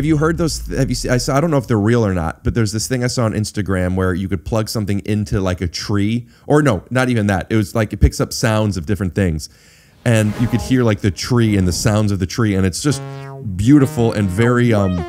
Have you heard those? Have you? seen- I saw. I don't know if they're real or not, but there's this thing I saw on Instagram where you could plug something into like a tree, or no, not even that. It was like it picks up sounds of different things, and you could hear like the tree and the sounds of the tree, and it's just beautiful and very um.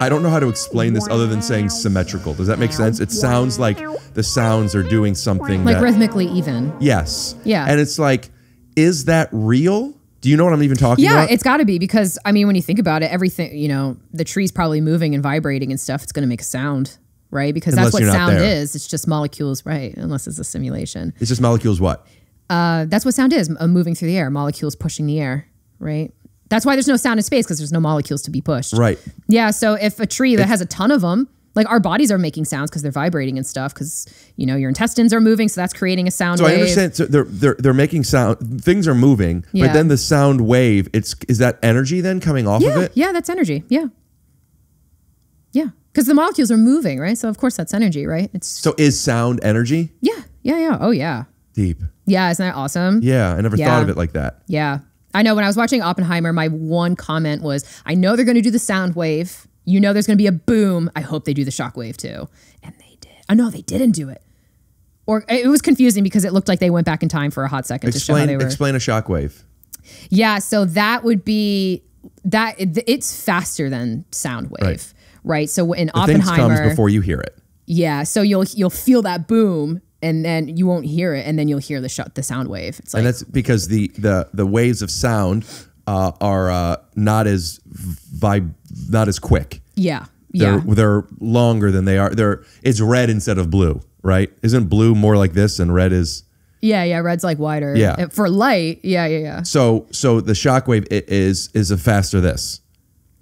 I don't know how to explain this other than saying symmetrical. Does that make sense? It sounds like the sounds are doing something Like that, rhythmically even. Yes. Yeah. And it's like, is that real? Do you know what I'm even talking Yeah, about? it's got to be because I mean, when you think about it, everything you know, the tree's probably moving and vibrating and stuff. It's going to make a sound, right? Because Unless that's what sound is. It's just molecules, right? Unless it's a simulation. It's just molecules. What? Uh, that's what sound is. uh, moving through the air, molecules pushing the air, right? That's why there's no sound in space because there's no molecules to be pushed. Right. Yeah. So if a tree that has a ton of them, like our bodies are making sounds because they're vibrating and stuff because you know your intestines are moving, so that's creating a sound So wave. I understand. So they're they're they're making sound. Things are moving, Yeah. but then the sound wave. It's is that energy then coming off Yeah, of it? yeah, that's energy. Yeah, yeah, because the molecules are moving, right? So of course that's energy, right? It's So is sound energy? yeah, yeah, yeah. Oh yeah, Deep. yeah. Isn't that awesome? Yeah, I never Yeah. thought of it like that. Yeah. I know when I was watching Oppenheimer, my one comment was, I know they're going to do the sound wave. You know there's going to be a boom. I hope they do the shockwave too. And they did. Oh, no, they didn't do it. Or uh, it was confusing because it looked like they went back in time for a hot second to show how Explain they were. explain a shockwave. Yeah, so that would be that it's faster than sound wave. Right. Right. So in The Oppenheimer, comes before you hear it. yeah. So you'll you'll feel that boom, and then you won't hear it, and then you'll hear the shot the sound wave. It's like and that's because the the the waves of sound uh, are uh, not as vib not as quick. yeah, They're yeah. they're longer than they are. They're it's red instead of blue, right? Isn't blue more like this and red is Yeah, yeah, red's like wider. Yeah. For light, yeah, yeah, yeah. so so the shockwave is is a faster this.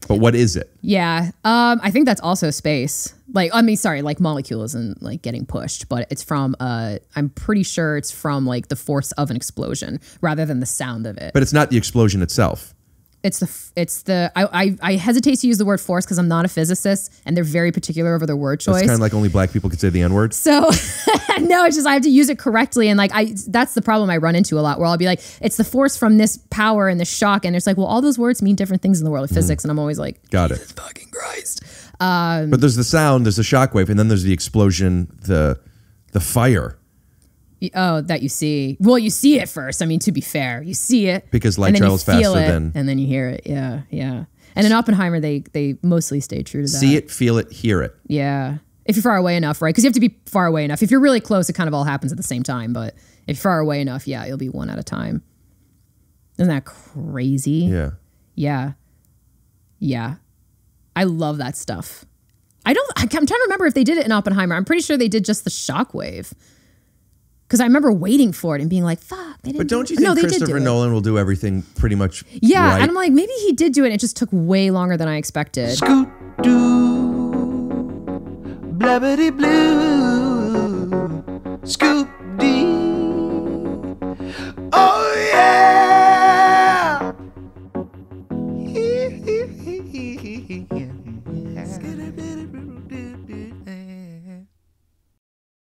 But what is it? Yeah. Um, I think that's also space. Like, I mean, sorry, like molecule isn't like getting pushed, but it's from uh I'm pretty sure it's from like the force of an explosion rather than the sound of it. But it's not the explosion itself. It's the it's the I I, I hesitate to use the word force because I'm not a physicist and they're very particular over their word choice. It's kind of like only black people could say the N word. So no, it's just I have to use it correctly, and like I that's the problem I run into a lot, where I'll be like, it's the force from this power and this shock, and it's like, well, all those words mean different things in the world of mm. physics, and I'm always like, Got it. fucking Christ. But there's the sound, there's the shockwave, and then there's the explosion, the the fire. Oh, that you see. Well, you see it first. I mean, to be fair, you see it Because light and then you travels faster it, than- and then you hear it. Yeah, yeah. And in Oppenheimer, they they mostly stay true to that. See it, feel it, hear it. Yeah. If you're far away enough, right? Because you have to be far away enough. If you're really close, it kind of all happens at the same time. But if you're far away enough, yeah, you'll be one at a time. Isn't that crazy? Yeah. Yeah. Yeah. I love that stuff. I don't, I- I'm trying to remember if they did it in Oppenheimer. I'm pretty sure they did just the shockwave because I remember waiting for it and being like, "Fuck!" They didn't but don't do you think no, Christopher Nolan will do everything pretty much? Yeah, right? and I'm like, maybe he did do it. It just took way longer than I expected. Scoot doo, blabbity blue, scoop dee, oh yeah.